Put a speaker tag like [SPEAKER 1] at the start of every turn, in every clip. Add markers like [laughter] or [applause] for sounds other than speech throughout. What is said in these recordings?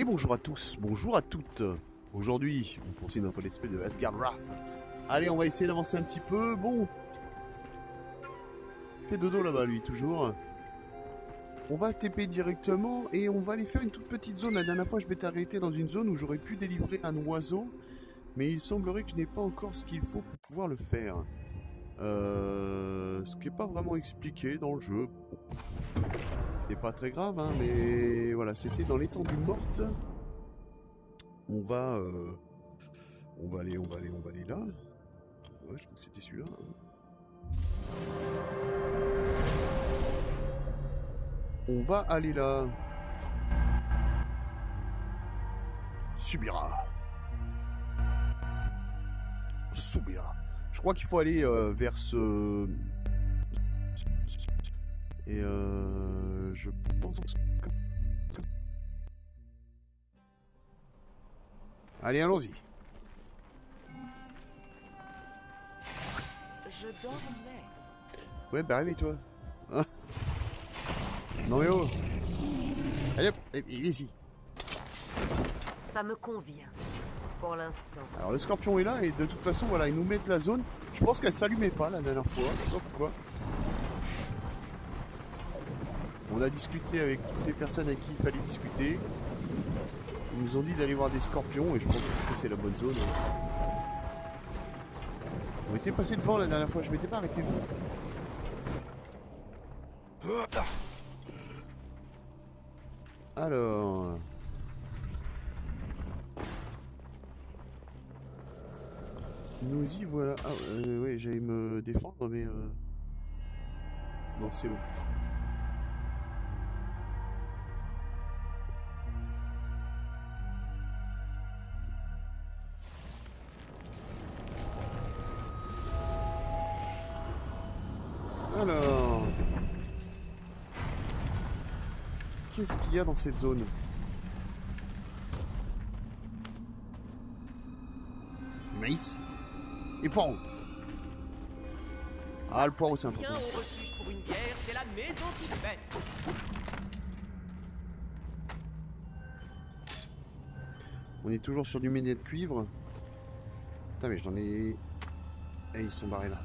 [SPEAKER 1] Et bonjour à tous, bonjour à toutes. Aujourd'hui, on continue notre let's de Asgard Wrath. Allez, on va essayer d'avancer un petit peu. Bon. Il fait dodo là-bas, lui, toujours. On va TP directement et on va aller faire une toute petite zone. La dernière fois, je m'étais arrêté dans une zone où j'aurais pu délivrer un oiseau. Mais il semblerait que je n'ai pas encore ce qu'il faut pour pouvoir le faire. Euh, ce qui n'est pas vraiment expliqué dans le jeu. Pas très grave, hein, mais voilà, c'était dans l'étendue morte. On va, euh, on va aller, on va aller, on va aller là. Ouais, je crois que c'était celui-là. hein. On va aller là. Subira. Subira. Je crois qu'il faut aller euh, vers ce... Et euh, je pense que... Allez, allons-y.
[SPEAKER 2] Je dormais.
[SPEAKER 1] Ouais, bah réveille-toi. Hein non mais oh Allez hop, et- et ici.
[SPEAKER 2] Ça me convient. Pour l'instant.
[SPEAKER 1] Alors le scorpion est là et de toute façon, voilà, ils nous mettent la zone. Je pense qu'elle s'allumait pas la dernière fois, je sais pas pourquoi. On a discuté avec toutes les personnes avec qui il fallait discuter. Ils nous ont dit d'aller voir des scorpions et je pense que c'est la bonne zone. On était passé devant la dernière fois, je m'étais pas arrêté. Alors... Nous y voilà. Ah, euh, ouais, j'allais me défendre, mais... Euh... Non, c'est bon. Qu'il y a dans cette zone Du maïs et poireaux. Ah, le poireau, c'est important.
[SPEAKER 3] on
[SPEAKER 1] est toujours sur du médier de cuivre. Putain, mais j'en ai... Eh, ils sont barrés là.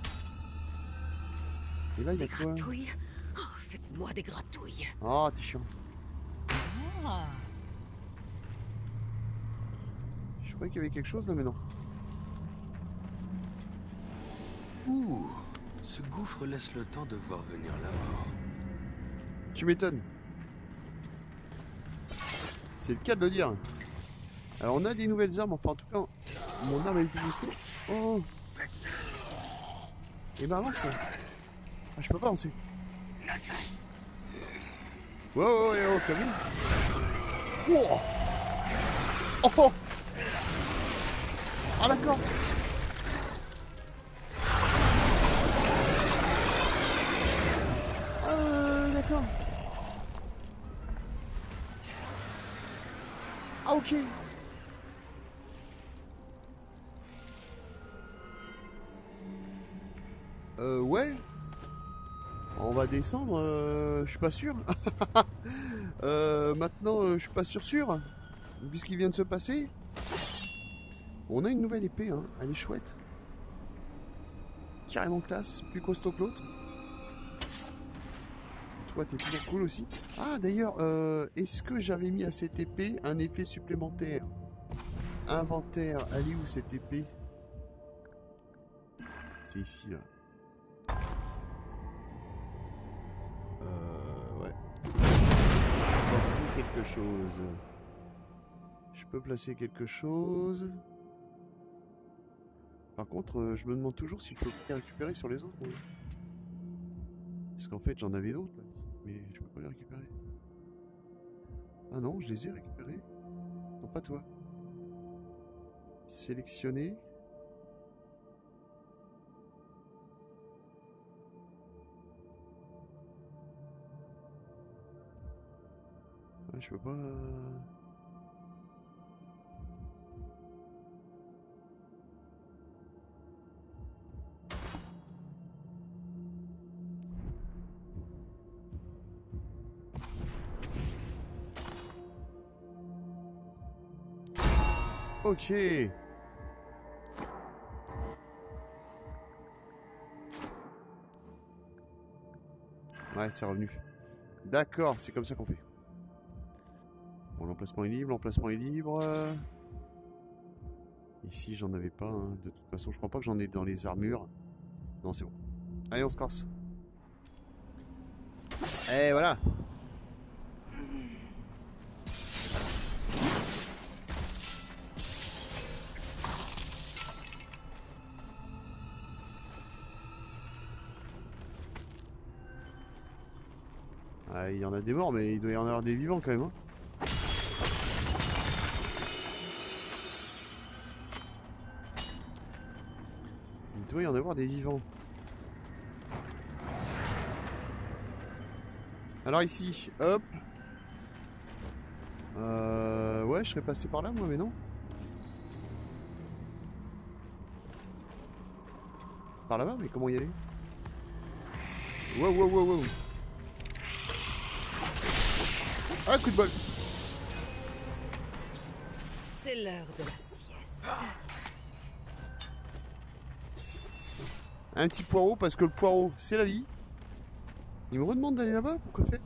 [SPEAKER 1] Et là, il y
[SPEAKER 2] Des
[SPEAKER 1] a quoi?
[SPEAKER 2] gratouilles? Oh, faites-moi des gratouilles.
[SPEAKER 1] Ah, t'es chiant. Je croyais qu'il y avait quelque chose là, mais non.
[SPEAKER 4] Ouh, ce gouffre laisse le temps de voir venir la mort.
[SPEAKER 1] Tu m'étonnes. C'est le cas de le dire. Alors, on a des nouvelles armes. Enfin, en tout cas, mon arme a été boostée. Oh Et ben, lance. Ah, je peux pas lancer. Wow, oh, t'as vu Wow. Oh oh Ah, d'accord Euh, d'accord. Ah, ok. Euh, ouais. Va descendre, euh, je suis pas sûr. [laughs] euh, maintenant, euh, je suis pas sûr sûr. Vu ce qui vient de se passer. On a une nouvelle épée, hein. Elle est chouette. Carrément classe, plus costaud que l'autre. Toi, t'es toujours cool aussi. Ah, d'ailleurs, est-ce que j'avais mis à cette épée un effet supplémentaire? Inventaire, elle est où cette épée? C'est ici, là. Chose. Je peux placer quelque chose. Par contre, euh, je me demande toujours si je peux les récupérer sur les autres. Parce qu'en fait, j'en avais d'autres. Mais je peux pas les récupérer. Ah non, je les ai récupérés. Non, pas toi. Sélectionner. Je peux pas... Ok. Ouais, c'est revenu. D'accord, c'est comme ça qu'on fait. L'emplacement est libre, l'emplacement est libre. Ici, j'en avais pas. hein. De toute façon, je crois pas que j'en ai dans les armures. Non, c'est bon. Allez, on se casse. Et voilà. Ah, il y en a des morts, mais il doit y en avoir des vivants quand même. hein. Doit y en avoir des vivants. Alors ici, hop. Euh, ouais, je serais passé par là, moi, mais non. Par là-bas, mais comment y aller? Wow, wow, wow, wow. Ah, coup de bol.
[SPEAKER 2] C'est l'heure de la sieste.
[SPEAKER 1] Un petit poireau, parce que le poireau, c'est la vie. Il me redemande d'aller là-bas, pourquoi faire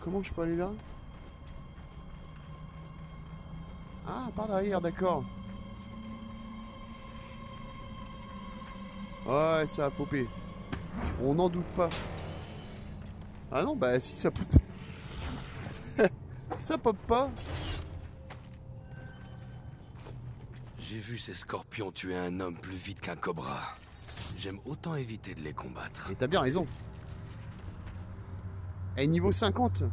[SPEAKER 1] Comment je peux aller là Ah, par derrière, d'accord. Ouais, ça a popé. On n'en doute pas. Ah non, bah si, ça pop. [laughs] ça pop pas.
[SPEAKER 4] J'ai vu ces scorpions tuer un homme plus vite qu'un cobra. J'aime autant éviter de les combattre.
[SPEAKER 1] Et t'as bien raison. Et niveau 50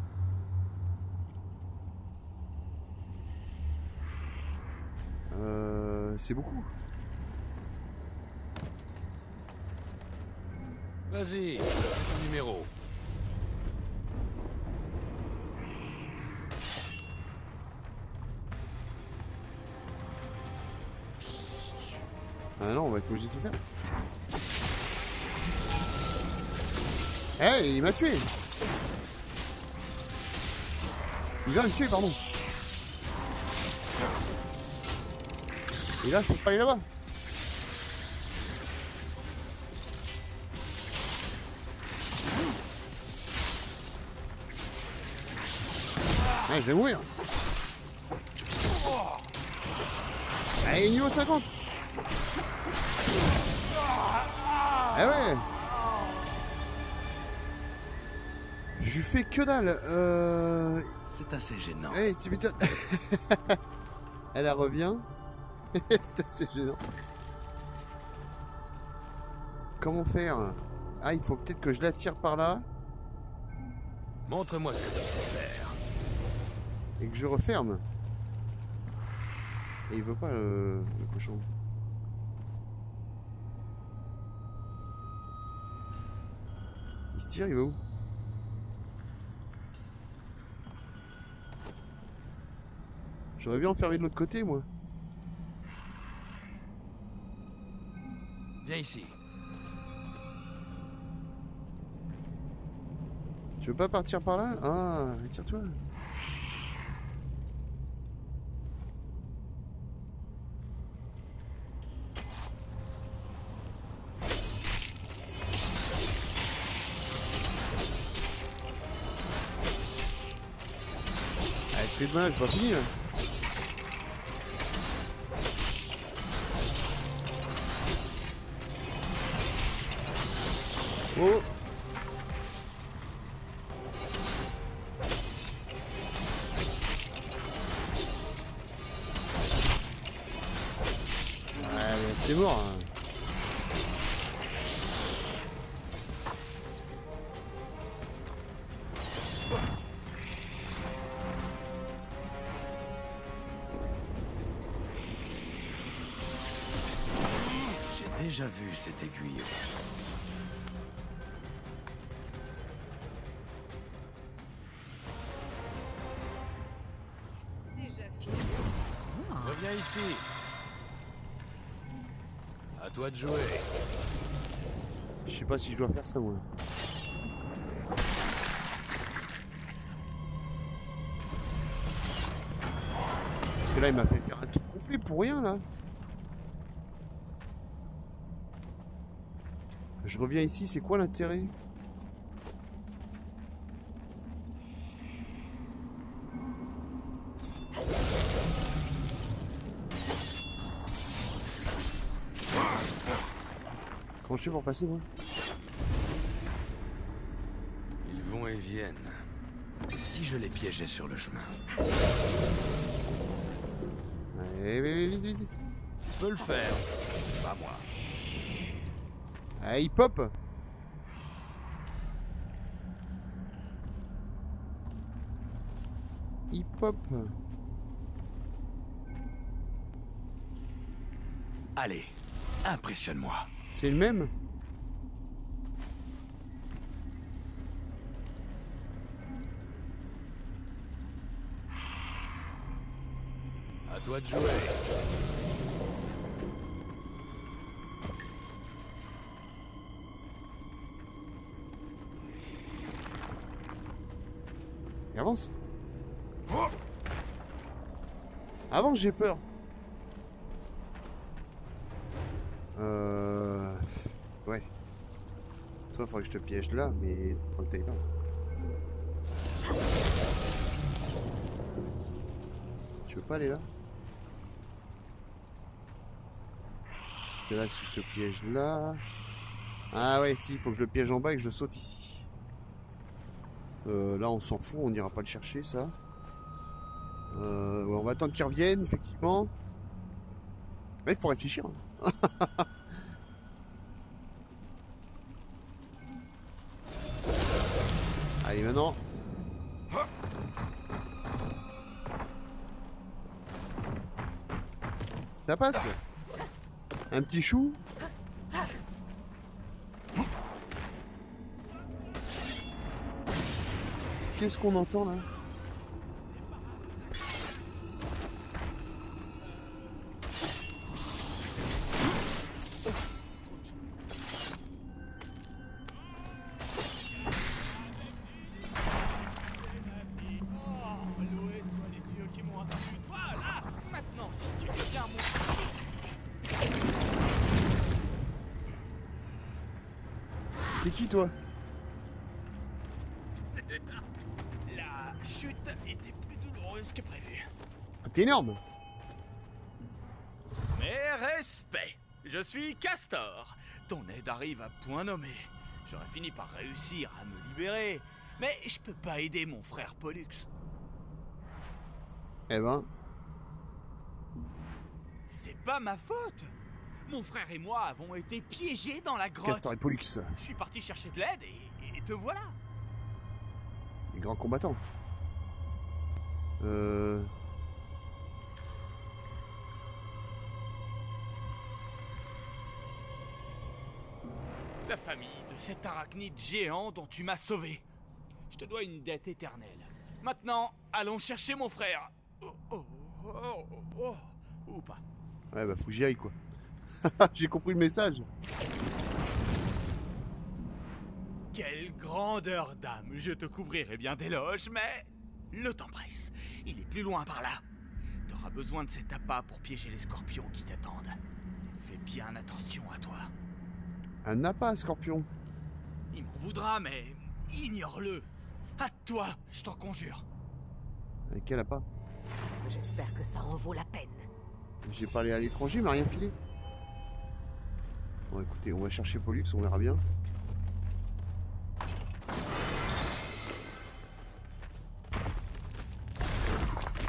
[SPEAKER 1] Euh, c'est beaucoup.
[SPEAKER 4] Vas-y, numéro.
[SPEAKER 1] Ah être obligé de tout faire. Eh, il m'a tué Il vient me tuer, pardon. Et là, je peux pas aller là-bas. Ouais, je vais mourir. Allez, niveau 50 Eh ouais Je lui fais que dalle. Euh...
[SPEAKER 4] C'est assez gênant.
[SPEAKER 1] Hey, tu m'étonnes. [laughs] Elle revient. [laughs] C'est assez gênant. Comment faire? Ah, il faut peut-être que je la tire par là
[SPEAKER 4] Montre-moi ce que tu faire.
[SPEAKER 1] et que je referme. Et il veut pas le, le cochon. Il se tire, il va où J'aurais bien enfermé de l'autre côté, moi.
[SPEAKER 4] Viens ici.
[SPEAKER 1] Tu veux pas partir par là? Ah, tire-toi. Ce rythme-là, j'ai pas fini. Là. Oh
[SPEAKER 4] déjà vu cette aiguille. Reviens ici. À toi de jouer.
[SPEAKER 1] Je sais pas si je dois faire ça ou. Parce que là, il m'a fait faire un truc complet pour rien là. Je reviens ici, c'est quoi l'intérêt? Comment je fais pour passer, moi?
[SPEAKER 4] Ils vont et viennent. Si je les piégeais sur le chemin,
[SPEAKER 1] Allez, vite, vite, vite, vite.
[SPEAKER 4] je peux le faire. Pas moi.
[SPEAKER 1] Il pop
[SPEAKER 4] Allez, impressionne-moi.
[SPEAKER 1] C'est le même
[SPEAKER 4] À toi de jouer.
[SPEAKER 1] J'ai peur Euh... Ouais. Toi, faudrait que je te piège là, mais faut que t'ailles là. Tu veux pas aller là? Parce que là, si je te piège là... Ah ouais, si, faut que je le piège en bas et que je saute ici. Euh, là, on s'en fout, on n'ira pas le chercher, ça. Euh, on va attendre qu'il revienne, effectivement. Il faut réfléchir. hein. [laughs] Allez, maintenant. Ça passe. Un petit chou. Qu'est-ce qu'on entend là? C'est qui toi?
[SPEAKER 3] La chute était plus douloureuse que prévu.
[SPEAKER 1] Ah, T'es énorme
[SPEAKER 3] Mais respect Je suis Castor. Ton aide arrive à point nommé. J'aurais fini par réussir à me libérer. Mais je peux pas aider mon frère Pollux.
[SPEAKER 1] Eh ben,
[SPEAKER 3] C'est pas ma faute Mon frère et moi avons été piégés dans la grotte.
[SPEAKER 1] Castor et Pollux,
[SPEAKER 3] Je suis parti chercher de l'aide et, et te voilà.
[SPEAKER 1] les grands combattants. Euh...
[SPEAKER 3] La famille de cet arachnide géant dont tu m'as sauvé. Je te dois une dette éternelle. Maintenant, allons chercher mon frère. Oh, oh, oh, oh, oh. Ou pas.
[SPEAKER 1] Ouais, bah faut que j'y aille quoi. [laughs] J'ai compris le message.
[SPEAKER 3] Quelle grandeur d'âme Je te couvrirai bien d'éloges, mais le temps presse. Il est plus loin par là. T'auras besoin de cet appât pour piéger les scorpions qui t'attendent. Fais bien attention à toi.
[SPEAKER 1] Un appât, scorpion.
[SPEAKER 3] Il m'en voudra, mais ignore-le. À toi, je t'en conjure.
[SPEAKER 1] Avec quel appât?
[SPEAKER 2] J'espère que ça en vaut la peine.
[SPEAKER 1] J'ai parlé à l'étranger, il m'a rien filé. Bon, écoutez, on va chercher Pollux, on verra bien.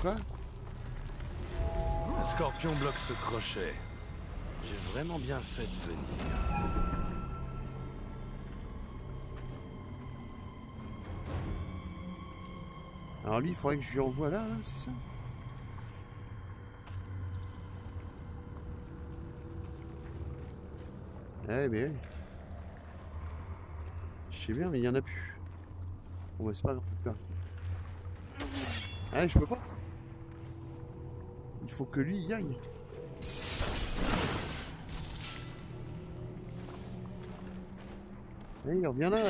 [SPEAKER 1] Quoi?
[SPEAKER 4] Un scorpion bloque ce crochet. J'ai vraiment bien fait de venir.
[SPEAKER 1] Alors lui, il faudrait que je lui envoie là, là, c'est ça? Eh mais... Je sais bien, mais il y en a plus. Bon bah c'est pas grave. Ah, je peux pas. Il faut que lui y aille. Allez, reviens là.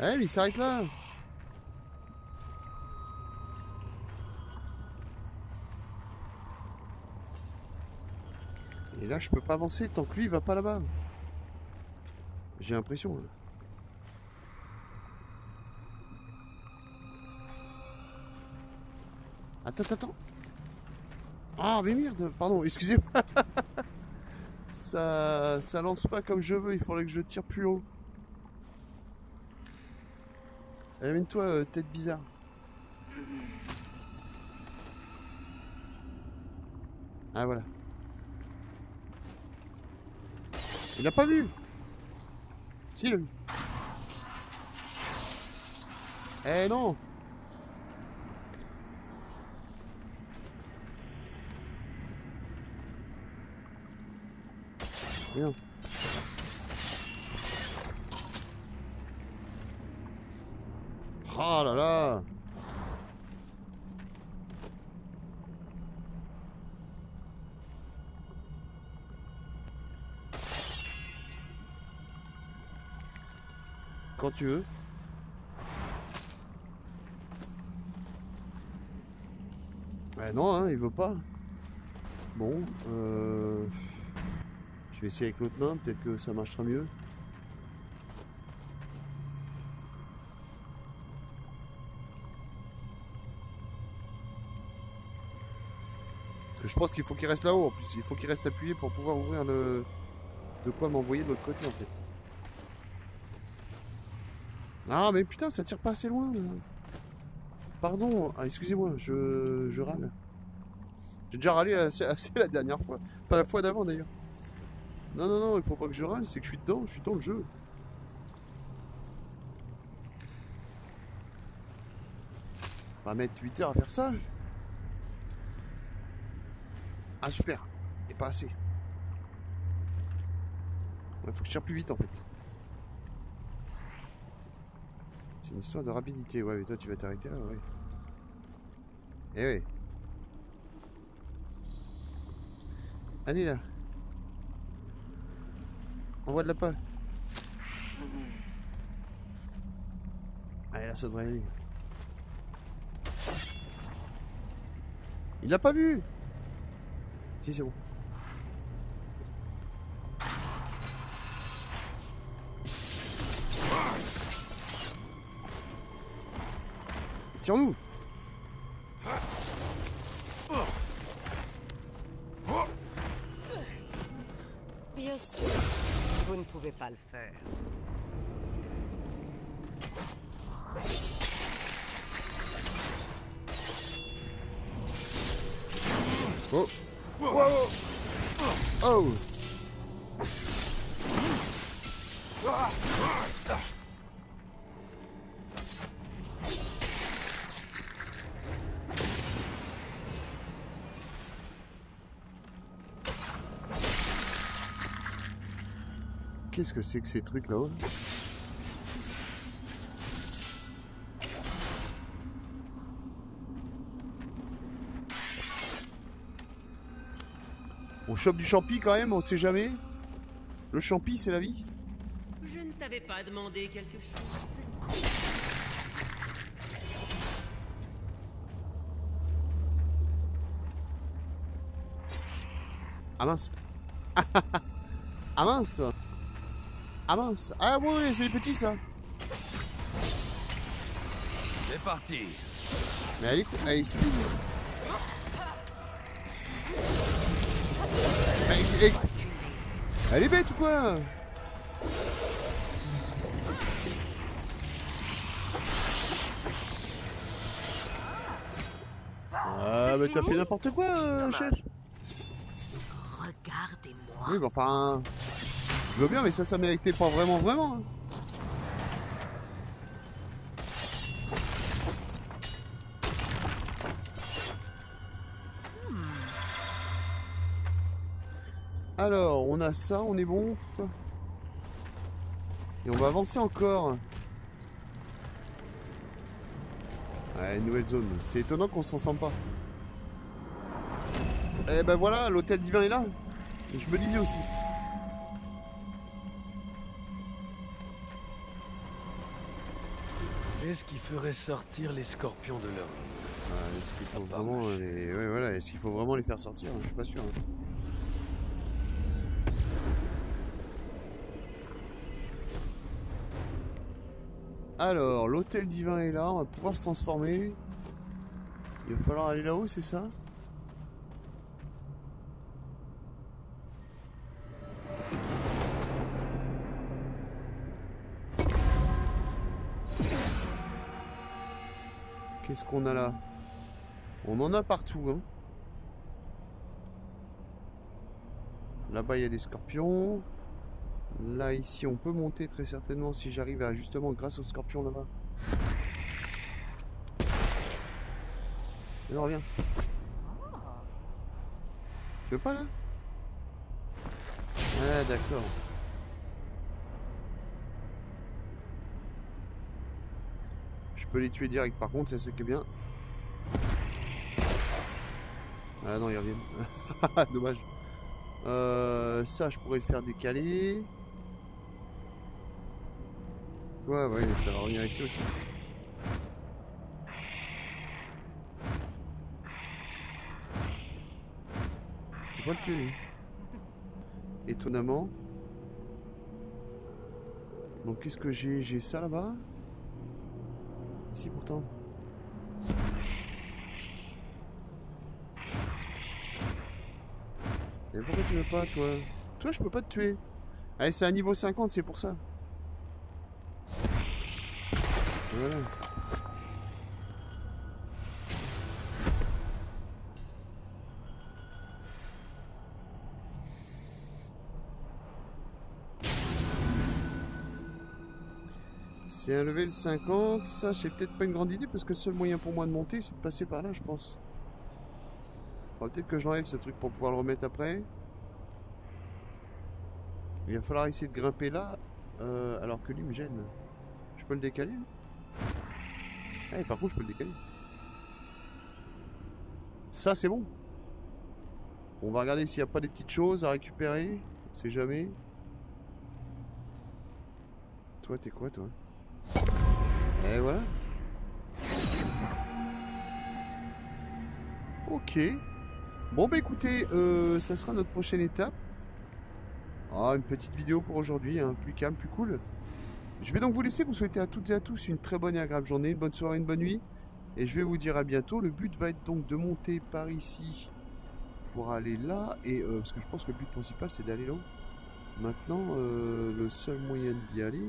[SPEAKER 1] mais il s'arrête là. Là, je peux pas avancer tant que lui, il va pas là-bas. J'ai l'impression. là. Attends, attends, attends. Ah, mais merde, pardon, excusez-moi. [laughs] ça, ça lance pas comme je veux, il faudrait que je tire plus haut. Amène-toi, euh, tête bizarre. Ah, voilà. Il a pas vu. Si, le... Eh non. Bien. Oh là là Tu veux. Ouais, non, hein, il veut pas. Bon, euh... Je vais essayer avec l'autre main, peut-être que ça marchera mieux. Parce que je pense qu'il faut qu'il reste là-haut en plus. Il faut qu'il reste appuyé pour pouvoir ouvrir le... De quoi m'envoyer de l'autre côté en fait. Ah mais putain, ça tire pas assez loin. Pardon, ah, excusez-moi, je, je râle. J'ai déjà râlé assez, assez la dernière fois. Pas la fois d'avant d'ailleurs. Non, non, non, il faut pas que je râle, c'est que je suis dedans, je suis dans le jeu. On va mettre 8 heures à faire ça. Ah super, et pas assez. Il faut que je tire plus vite en fait. C'est une histoire de rapidité, ouais, mais toi tu vas t'arrêter là, ouais. Eh ouais. Allez là. Envoie de la pas. Allez là, ça devrait aller. Il l'a pas vu Si, c'est bon. Tire-nous
[SPEAKER 2] Bien sûr, vous ne pouvez pas le faire.
[SPEAKER 1] Oh. Wow Oh Qu'est-ce que c'est que ces trucs là-haut On chope du champi quand même, on sait jamais. Le champi, c'est la vie.
[SPEAKER 5] Je ne t'avais pas demandé quelque chose.
[SPEAKER 1] Ah mince. [laughs] ah mince. Ah mince. Ah oui, oui, c'est les petits ça.
[SPEAKER 4] C'est parti.
[SPEAKER 1] Mais elle est, elle est stupide. Elle, elle- elle est bête ou quoi Ah bah t'as fait n'importe quoi, euh, chef.
[SPEAKER 2] Regardez-moi.
[SPEAKER 1] Oui, mais enfin... Je veux bien, mais ça, ça méritait pas vraiment, vraiment. hein. Alors, on a ça, on est bon. Et on va avancer encore. Ouais, nouvelle zone. C'est étonnant qu'on s'en sente pas. Eh ben voilà, l'hôtel divin est là. Je me disais aussi.
[SPEAKER 4] Qu'est-ce qui ferait sortir les scorpions de leur...
[SPEAKER 1] Ah, Est-ce qu'il faut
[SPEAKER 4] Pas
[SPEAKER 1] vraiment les... Ouais, voilà. Qu'il faut vraiment les faire sortir? Je suis pas sûr. hein. Alors, l'hôtel divin est là, on va pouvoir se transformer. Il va falloir aller là-haut, c'est ça? Qu'est-ce qu'on a là On en a partout, hein. Là-bas, il y a des scorpions. Là, ici, on peut monter très certainement si j'arrive à justement grâce aux scorpions là-bas. Alors, reviens. Tu veux pas là? Ah, d'accord. Peux les tuer direct par contre, ça c'est que bien. Ah non, ils reviennent. [laughs] Dommage. Euh, ça, je pourrais le faire décaler. Ouais, ouais, ça va revenir ici aussi. Je peux pas le tuer, lui. Étonnamment. Donc, qu'est-ce que j'ai? J'ai ça là-bas Pourtant. Et pourquoi tu veux pas, toi Toi, je peux pas te tuer. Allez, c'est un niveau 50, c'est pour ça. Voilà. C'est un level 50, ça c'est peut-être pas une grande idée parce que le seul moyen pour moi de monter c'est de passer par là je pense. Peut-être que j'enlève ce truc pour pouvoir le remettre après. Il va falloir essayer de grimper là euh, alors que lui me gêne. Je peux le décaler Ah, par contre je peux le décaler. Ça c'est bon. On va regarder s'il n'y a pas des petites choses à récupérer. On sait jamais. Toi t'es quoi toi? Et voilà. Ok. Bon bah écoutez, euh, ça sera notre prochaine étape. Ah, une petite vidéo pour aujourd'hui, hein, plus calme, plus cool. Je vais donc vous laisser, vous souhaiter à toutes et à tous une très bonne et agréable journée, bonne soirée, une bonne nuit. Et je vais vous dire à bientôt. Le but va être donc de monter par ici pour aller là. Et euh, parce que je pense que le but principal c'est d'aller là-haut. Maintenant, euh, le seul moyen d'y aller,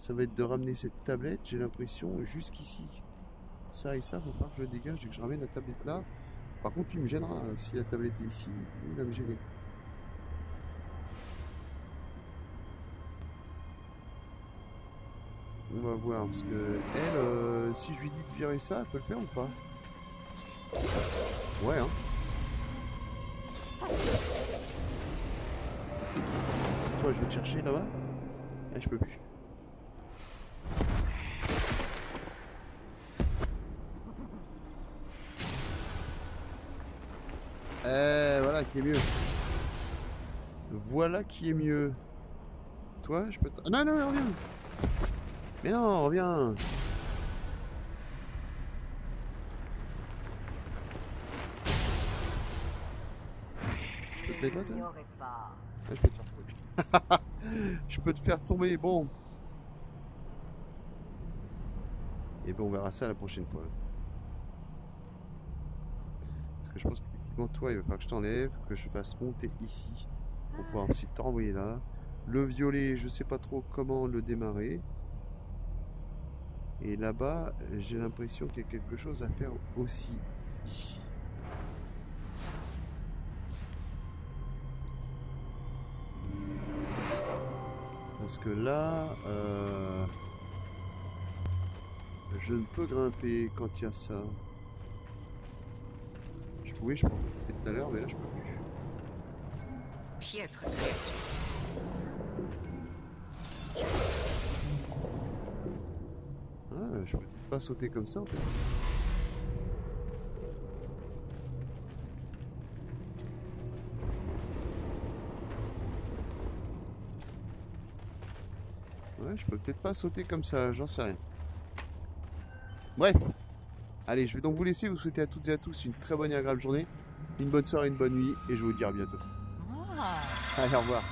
[SPEAKER 1] ça va être de ramener cette tablette, j'ai l'impression, jusqu'ici. Ça et ça, faut faire que je dégage et que je ramène la tablette là. Par contre, il me gênera. Si la tablette est ici, il va me gêner. On va voir, parce que elle, euh, si je lui dis de virer ça, elle peut le faire ou pas? Ouais, hein. C'est toi, je vais te chercher là-bas. Eh, je peux plus. Eh, voilà qui est mieux. Voilà qui est mieux. Toi, je peux... Ah, non, non, reviens Mais non, reviens Je peux te mettre toi je peux te faire tomber. [laughs] je peux te faire tomber, bon. Et bon, on verra ça la prochaine fois. Parce que je pense qu'effectivement, toi, il va falloir que je t'enlève, que je fasse monter ici, pour pouvoir ensuite te renvoyer là. Le violet, je sais pas trop comment le démarrer. Et là-bas, j'ai l'impression qu'il y a quelque chose à faire aussi. Parce que là, euh, je ne peux grimper quand il y a ça. Pouvais, je pense, peut-être tout à l'heure, mais là, je peux plus.
[SPEAKER 2] Piètre.
[SPEAKER 1] Ah, je peux pas sauter comme ça, en fait. Ouais, je peux peut-être pas sauter comme ça, j'en sais rien. Bref. Allez, je vais donc vous laisser, vous souhaiter à toutes et à tous une très bonne et agréable journée, une bonne soirée, une bonne nuit, et je vous dis à bientôt.
[SPEAKER 2] Ah.
[SPEAKER 1] Allez, au revoir.